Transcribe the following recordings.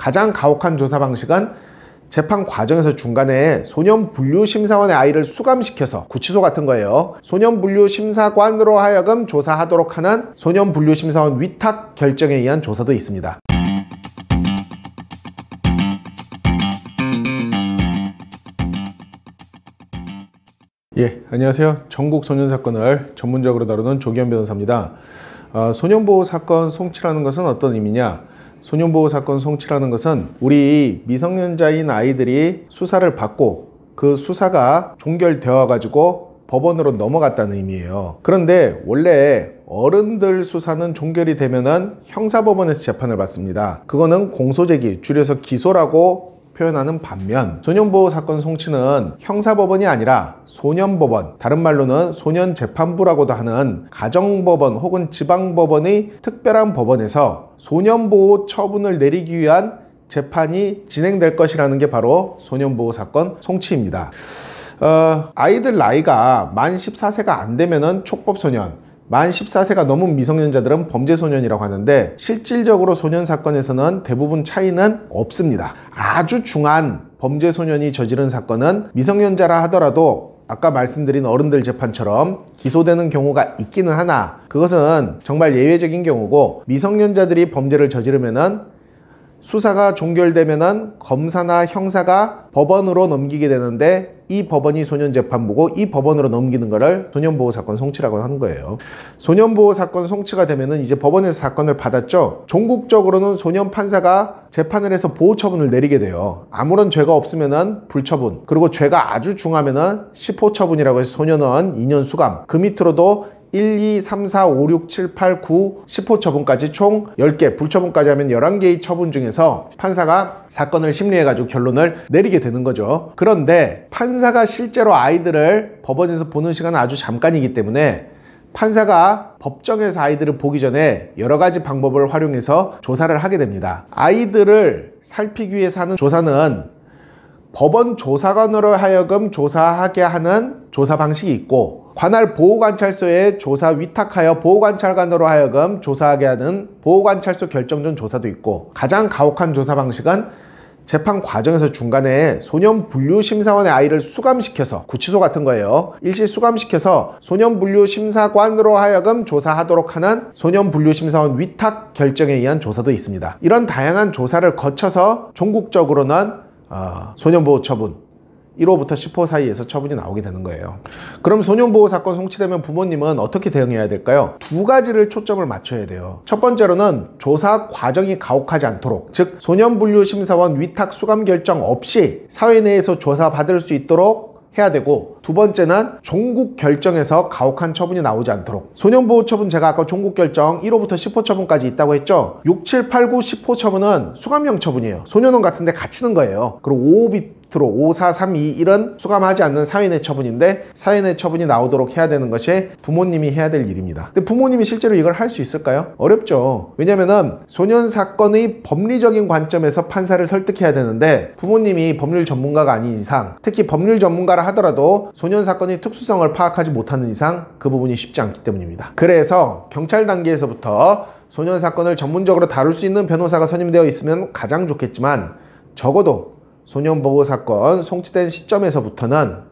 가장 가혹한 조사 방식은 재판 과정에서 중간에 소년분류심사원의 아이를 수감시켜서 구치소 같은 거예요. 소년분류심사관으로 하여금 조사하도록 하는 소년분류심사원 위탁 결정에 의한 조사도 있습니다. 예, 안녕하세요. 전국 소년 사건을 전문적으로 다루는 조기현 변호사입니다. 어, 소년보호 사건 송치라는 것은 어떤 의미냐? 소년보호 사건 송치라는 것은 우리 미성년자인 아이들이 수사를 받고 그 수사가 종결되어 가지고 법원으로 넘어갔다는 의미예요. 그런데 원래 어른들 수사는 종결이 되면은 형사법원에서 재판을 받습니다. 그거는 공소제기, 줄여서 기소라고 표현하는 반면 소년보호 사건 송치는 형사법원이 아니라 소년법원 다른 말로는 소년재판부라고도 하는 가정법원 혹은 지방법원의 특별한 법원에서 소년보호 처분을 내리기 위한 재판이 진행될 것이라는 게 바로 소년보호 사건 송치입니다. 어, 아이들 나이가 만 14세가 안 되면은 촉법소년 만 14세가 넘은 미성년자들은 범죄 소년이라고 하는데 실질적으로 소년 사건에서는 대부분 차이는 없습니다. 아주 중한 범죄 소년이 저지른 사건은 미성년자라 하더라도 아까 말씀드린 어른들 재판처럼 기소되는 경우가 있기는 하나 그것은 정말 예외적인 경우고 미성년자들이 범죄를 저지르면은 수사가 종결되면 은 검사나 형사가 법원으로 넘기게 되는데 이 법원이 소년재판부고 이 법원으로 넘기는 거를 소년보호 사건 송치라고 하는 거예요. 소년보호 사건 송치가 되면 은 이제 법원에서 사건을 받았죠. 종국적으로는 소년 판사가 재판을 해서 보호 처분을 내리게 돼요. 아무런 죄가 없으면 은 불처분, 그리고 죄가 아주 중하면은 시포 처분이라고 해서 소년원 2년 수감. 그 밑으로도 1, 2, 3, 4, 5, 6, 7, 8, 9, 10호 처분까지 총 10개, 불처분까지 하면 11개의 처분 중에서 판사가 사건을 심리해가지고 결론을 내리게 되는 거죠. 그런데 판사가 실제로 아이들을 법원에서 보는 시간은 아주 잠깐이기 때문에 판사가 법정에서 아이들을 보기 전에 여러 가지 방법을 활용해서 조사를 하게 됩니다. 아이들을 살피기 위해서 하는 조사는 법원 조사관으로 하여금 조사하게 하는 조사 방식이 있고 관할 보호관찰소에 조사 위탁하여 보호관찰관으로 하여금 조사하게 하는 보호관찰소 결정전 조사도 있고 가장 가혹한 조사 방식은 재판 과정에서 중간에 소년 분류 심사원의 아이를 수감시켜서 구치소 같은 거예요. 일시 수감시켜서 소년 분류 심사관으로 하여금 조사하도록 하는 소년 분류 심사원 위탁 결정에 의한 조사도 있습니다. 이런 다양한 조사를 거쳐서 종국적으로는 어, 소년보호 처분 1호부터 10호 사이에서 처분이 나오게 되는 거예요. 그럼 소년보호 사건 송치되면 부모님은 어떻게 대응해야 될까요? 두 가지를 초점을 맞춰야 돼요. 첫 번째로는 조사 과정이 가혹하지 않도록, 즉 소년분류 심사원 위탁 수감 결정 없이 사회 내에서 조사받을 수 있도록 해야 되고 두 번째는 종국 결정에서 가혹한 처분이 나오지 않도록 소년보호 처분 제가 아까 종국 결정 1호부터 10호 처분까지 있다고 했죠 6, 7, 8, 9, 10호 처분은 수감형 처분이에요 소년원 같은데 갇히는 거예요 그리고 5호 밑 으로 5, 4, 3, 2, 1은 수감하지 않는 사회내 처분인데 사회내 처분이 나오도록 해야 되는 것이 부모님이 해야 될 일입니다. 근데 부모님이 실제로 이걸 할 수 있을까요? 어렵죠. 왜냐면은 소년 사건의 법리적인 관점에서 판사를 설득해야 되는데 부모님이 법률 전문가가 아닌 이상 특히 법률 전문가라 하더라도 소년 사건의 특수성을 파악하지 못하는 이상 그 부분이 쉽지 않기 때문입니다. 그래서 경찰 단계에서부터 소년 사건을 전문적으로 다룰 수 있는 변호사가 선임되어 있으면 가장 좋겠지만 적어도 소년보호 사건 송치된 시점에서부터는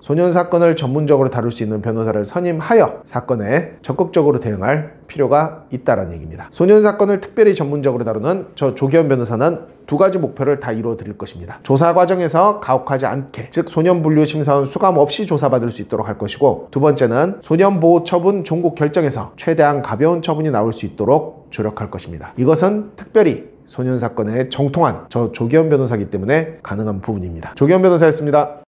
소년 사건을 전문적으로 다룰 수 있는 변호사를 선임하여 사건에 적극적으로 대응할 필요가 있다는 얘기입니다. 소년 사건을 특별히 전문적으로 다루는 저 조기현 변호사는 두 가지 목표를 다 이루어 드릴 것입니다. 조사 과정에서 가혹하지 않게, 즉 소년 분류 심사원 수감 없이 조사받을 수 있도록 할 것이고, 두 번째는 소년 보호 처분 종국 결정에서 최대한 가벼운 처분이 나올 수 있도록 조력할 것입니다. 이것은 특별히 소년 사건에 정통한 저 조기현 변호사기 때문에 가능한 부분입니다. 조기현 변호사였습니다.